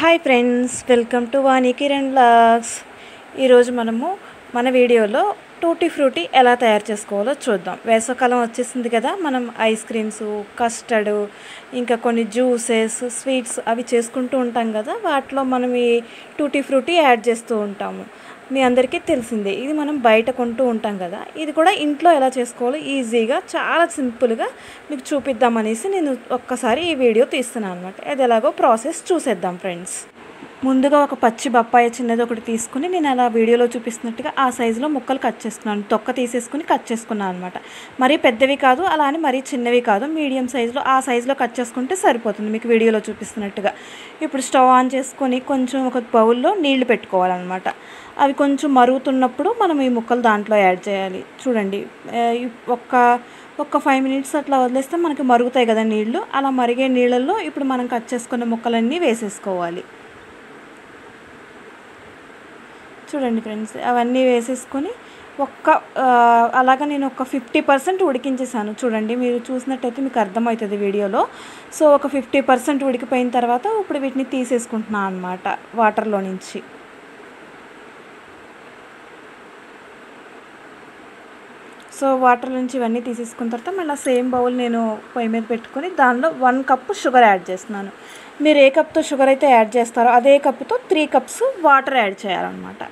Hi friends welcome to Vani Kiran blogs ఈరోజు మనము మన వీడియోలో టూటీ ఫ్రూటీ ఎలా తయారు చేసుకోవాలో చూద్దాం. వేసవకాలం వచ్చేసింది కదా మనం ఐస్ క్రీమ్స్ కస్టర్డ్ ఇంకా కొన్ని జ్యూసెస్ స్వీట్స్ అవి చేసుకుంటూ ఉంటాం కదా వాటిలో మనం ఈ టూటీ ఫ్రూటీ యాడ్ చేస్తూ ఉంటాము. మీ అందరికీ తెలిసిందే ఇది మనం బయట కొంటూ ఉంటాం కదా ఇది కూడా ఇంట్లో ఎలా చేసుకోవాలో ఈజీగా చాలా సింపుల్గా మీకు చూపిద్దామనేసి నేను ఒక్కసారి ఈ వీడియో తీస్తున్నాను అనమాట అది ఎలాగో ప్రాసెస్ చూసేద్దాం ఫ్రెండ్స్. ముందుగా ఒక పచ్చి బొప్పాయి చిన్నది ఒకటి తీసుకుని నేను అలా వీడియోలో చూపిస్తున్నట్టుగా ఆ సైజులో ముక్కలు కట్ చేసుకున్నాను. తొక్క తీసేసుకుని కట్ చేసుకున్నాను అనమాట మరీ పెద్దవి కాదు అలా అని మరీ చిన్నవి కాదు. మీడియం సైజులో ఆ సైజులో కట్ చేసుకుంటే సరిపోతుంది మీకు వీడియోలో చూపిస్తున్నట్టుగా. ఇప్పుడు స్టవ్ ఆన్ చేసుకొని కొంచెం ఒక బౌల్లో నీళ్ళు పెట్టుకోవాలన్నమాట. అవి కొంచెం మరుగుతున్నప్పుడు మనం ఈ ముక్కలు దాంట్లో యాడ్ చేయాలి. చూడండి ఒక్క ఒక్క ఫైవ్ మినిట్స్ అట్లా వదిలేస్తే మనకి మరుగుతాయి కదా నీళ్ళు. అలా మరిగే నీళ్ళల్లో ఇప్పుడు మనం కట్ చేసుకున్న ముక్కలన్నీ వేసేసుకోవాలి. చూడండి ఫ్రెండ్స్ అవన్నీ వేసేసుకొని ఒక్క అలాగా నేను ఒక ఫిఫ్టీ పర్సెంట్ ఉడికించేసాను చూడండి మీరు చూసినట్టయితే మీకు అర్థమవుతుంది వీడియోలో. సో ఒక ఫిఫ్టీ పర్సెంట్ ఉడికిపోయిన తర్వాత ఇప్పుడు వీటిని తీసేసుకుంటున్నాను అనమాట వాటర్లో నుంచి. సో వాటర్ నుంచి ఇవన్నీ తీసేసుకున్న తర్వాత మళ్ళీ సేమ్ బౌల్ నేను పొయ్యి మీద పెట్టుకొని దానిలో వన్ కప్ షుగర్ యాడ్ చేస్తున్నాను. మీరు ఏ కప్తో షుగర్ అయితే యాడ్ చేస్తారో అదే కప్తో త్రీ కప్స్ వాటర్ యాడ్ చేయాలన్నమాట.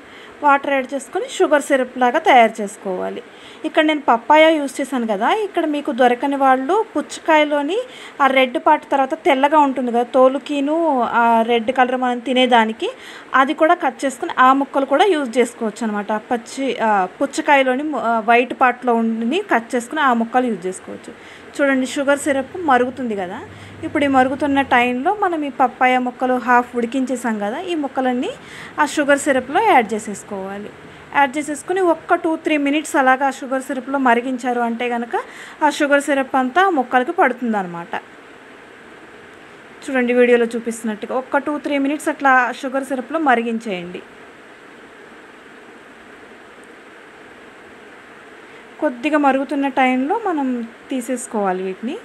వాటర్ యాడ్ చేసుకొని షుగర్ సిరప్ లాగా తయారు చేసుకోవాలి. ఇక్కడ నేను పప్పాయ యూస్ చేశాను కదా ఇక్కడ మీకు దొరకని వాళ్ళు పుచ్చకాయలోని ఆ రెడ్ పార్ట్ తర్వాత తెల్లగా ఉంటుంది కదా తోలుకిను ఆ రెడ్ కలర్ మనం తినేదానికి అది కూడా కట్ చేసుకుని ఆ ముక్కలు కూడా యూజ్ చేసుకోవచ్చు అనమాట పచ్చి పుచ్చకాయలోని వైట్ పార్ట్లో ఉండి కట్ చేసుకుని ఆ ముక్కలు యూజ్ చేసుకోవచ్చు. చూడండి షుగర్ సిరప్ మరుగుతుంది కదా. ఇప్పుడు ఈ మరుగుతున్న టైంలో మనం ఈ పప్పాయ ముక్కలు హాఫ్ ఉడికించేసాం కదా ఈ ముక్కలన్నీ ఆ షుగర్ సిరప్లో యాడ్ చేసేసుకోవాలి. యాడ్ చేసేసుకుని ఒక్క టూ త్రీ మినిట్స్ అలాగా ఆ షుగర్ సిరప్లో మరిగించారు అంటే కనుక ఆ షుగర్ సిరప్ అంతా ఆ ముక్కలకి పడుతుందన్నమాట. చూడండి వీడియోలో చూపిస్తున్నట్టుగా ఒక్క టూ త్రీ మినిట్స్ అట్లా షుగర్ సిరప్లో మరిగించేయండి. కొద్దిగా మరుగుతున్న టైంలో మనం తీసేసుకోవాలి వీటిని.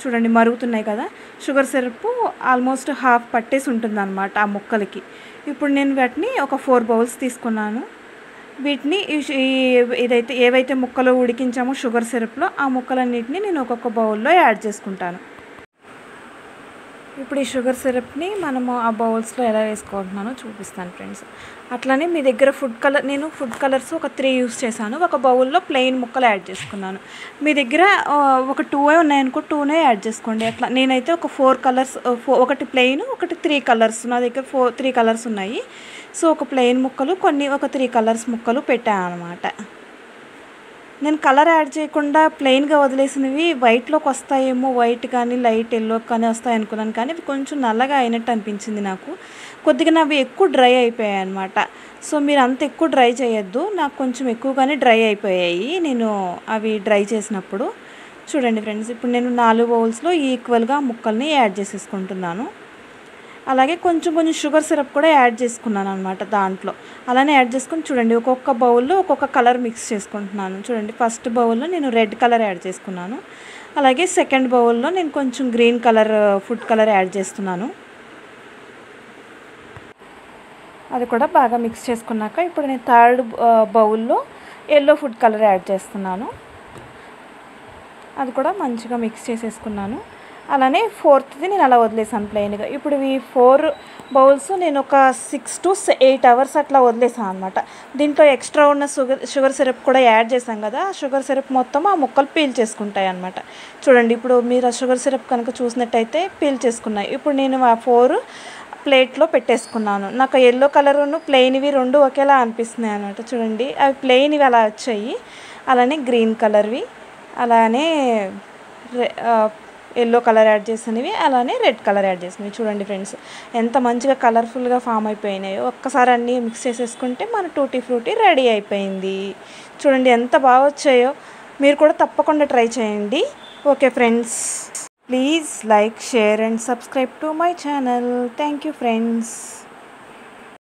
చూడండి మరుగుతున్నాయి కదా. షుగర్ సిరప్ ఆల్మోస్ట్ హాఫ్ పట్టేసి ఉంటుంది అనమాట ఆ ముక్కలకి. ఇప్పుడు నేను వాటిని ఒక ఫోర్ బౌల్స్ తీసుకున్నాను. వీటిని ఇదైతే ఏవైతే ముక్కలు ఉడికించామో షుగర్ సిరప్లో ఆ ముక్కలన్నిటిని నేను ఒక్కొక్క బౌల్లో యాడ్ చేసుకుంటాను. ఇప్పుడు ఈ షుగర్ సిరప్ని మనము ఆ బౌల్స్లో ఎలా వేసుకుంటున్నానో చూపిస్తాను ఫ్రెండ్స్. అట్లానే మీ దగ్గర ఫుడ్ కలర్ నేను ఫుడ్ కలర్స్ ఒక త్రీ యూస్ చేశాను. ఒక బౌల్లో ప్లెయిన్ ముక్కలు యాడ్ చేసుకున్నాను. మీ దగ్గర ఒక టూ ఉన్నాయనుకో టూనే యాడ్ చేసుకోండి. అట్లా నేనైతే ఒక ఫోర్ కలర్స్ ఒకటి ప్లెయిన్ ఒకటి త్రీ కలర్స్. నా దగ్గర ఫోర్ త్రీ కలర్స్ ఉన్నాయి. సో ఒక ప్లెయిన్ ముక్కలు కొన్ని ఒక త్రీ కలర్స్ ముక్కలు పెట్టాను అనమాట నేను కలర్ యాడ్ చేయకుండా ప్లెయిన్గా వదిలేసినవి వైట్లోకి వస్తాయేమో వైట్ కానీ లైట్ ఎల్లో కానీ వస్తాయి అనుకున్నాను. కానీ అవి కొంచెం నల్లగా అయినట్టు అనిపించింది నాకు. కొద్దిగా అవి ఎక్కువ డ్రై అయిపోయాయి అనమాట సో మీరు అంత ఎక్కువ డ్రై చేయొద్దు. నాకు కొంచెం ఎక్కువగానే డ్రై అయిపోయాయి నేను అవి డ్రై చేసినప్పుడు. చూడండి ఫ్రెండ్స్ ఇప్పుడు నేను నాలుగు బౌల్స్లో ఈక్వల్గా ముక్కల్ని యాడ్ చేసేసుకుంటున్నాను. అలాగే కొంచెం కొంచెం షుగర్ సిరప్ కూడా యాడ్ చేసుకున్నాను అనమాట దాంట్లో. అలానే యాడ్ చేసుకుని చూడండి ఒక్కొక్క బౌల్లో ఒక్కొక్క కలర్ మిక్స్ చేసుకుంటున్నాను. చూడండి ఫస్ట్ బౌల్లో నేను రెడ్ కలర్ యాడ్ చేసుకున్నాను. అలాగే సెకండ్ బౌల్లో నేను కొంచెం green colour food colour add చేస్తున్నాను. అది కూడా బాగా మిక్స్ చేసుకున్నాక ఇప్పుడు నేను థర్డ్ బౌల్లో ఎల్లో ఫుడ్ కలర్ యాడ్ చేస్తున్నాను. అది కూడా మంచిగా మిక్స్ చేసేసుకున్నాను. అలానే ఫోర్త్ది నేను అలా వదిలేసాను ప్లెయిన్గా ఇప్పుడు ఈ ఫోర్ బౌల్స్ నేను ఒక సిక్స్ టు ఎయిట్ అవర్స్ అట్లా వదిలేసాను అనమాట దీంట్లో ఎక్స్ట్రా ఉన్న షుగర్ షుగర్ సిరప్ కూడా యాడ్ చేసాం కదా ఆ షుగర్ సిరప్ మొత్తం ఆ ముక్కలు పీల్ చేసుకుంటాయి అనమాట చూడండి ఇప్పుడు మీరు ఆ షుగర్ సిరప్ కనుక చూసినట్టయితే పీల్ చేసుకున్నాయి. ఇప్పుడు నేను ఆ ఫోర్ ప్లేట్లో పెట్టేసుకున్నాను. నాకు ఎల్లో కలరును ప్లెయిన్వి రెండు ఒకేలా అనిపిస్తున్నాయి అనమాట చూడండి అవి ప్లెయిన్వి అలా వచ్చాయి. అలానే గ్రీన్ కలర్వి. అలానే ఎల్లో కలర్ యాడ్ చేసినవి అలానే రెడ్ కలర్ యాడ్ చేసినవి. చూడండి ఫ్రెండ్స్ ఎంత మంచిగా కలర్ఫుల్గా ఫామ్ అయిపోయినాయో. ఒక్కసారి అన్నీ మిక్స్ చేసేసుకుంటే మన టూటీ ఫ్రూటీ రెడీ అయిపోయింది. చూడండి ఎంత బాగా వచ్చాయో. మీరు కూడా తప్పకుండా ట్రై చేయండి. Okay friends please like share and subscribe to my channel. Thank you friends.